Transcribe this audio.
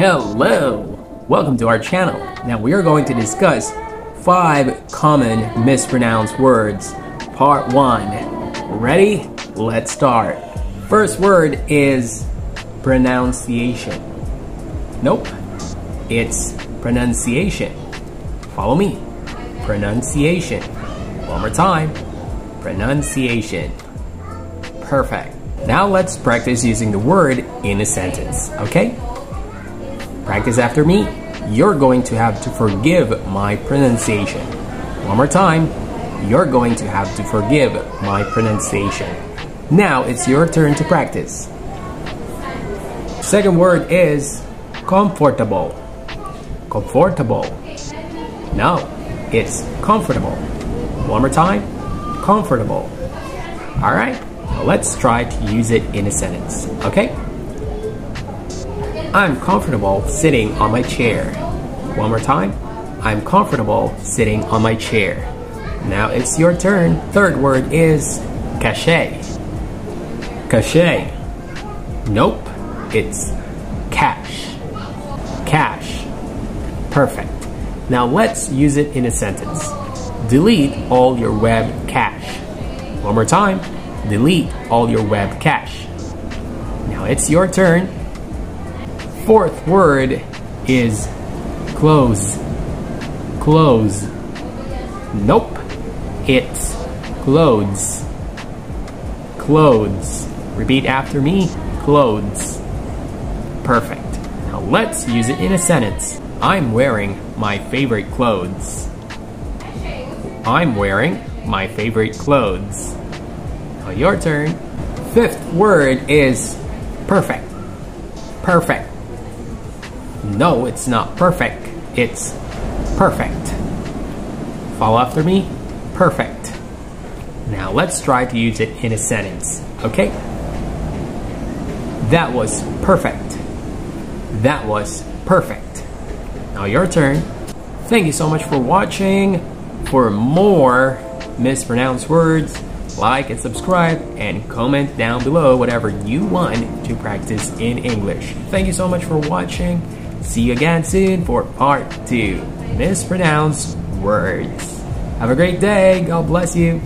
Hello! Welcome to our channel. Now we are going to discuss 5 common mispronounced words. Part 1. Ready? Let's start. First word is pronunciation. Nope. It's pronunciation. Follow me. Pronunciation. One more time. Pronunciation. Perfect. Now let's practice using the word in a sentence, okay? Practice after me. You're going to have to forgive my pronunciation. One more time. You're going to have to forgive my pronunciation. Now it's your turn to practice. Second word is comfortable. Comfortable. No, it's comfortable. One more time. Comfortable. All right, let's try to use it in a sentence, okay? I'm comfortable sitting on my chair. One more time. I'm comfortable sitting on my chair. Now it's your turn. Third word is cachet. Cachet. Nope. It's cache. Cache. Perfect. Now let's use it in a sentence. Delete all your web cache. One more time. Delete all your web cache. Now it's your turn fourth word is close. Close. Nope. It's clothes. Clothes. Repeat after me. Clothes. Perfect. Now let's use it in a sentence. I'm wearing my favorite clothes. I'm wearing my favorite clothes. Now your turn. Fifth word is perfect. Perfect. No, it's not perfect. It's perfect. Follow after me. Perfect. Now let's try to use it in a sentence, okay? That was perfect. That was perfect. Now your turn. Thank you so much for watching. For more mispronounced words, like and subscribe and comment down below whatever you want to practice in English. Thank you so much for watching See you again soon for part 2 Mispronounced Words. Have a great day. God bless you.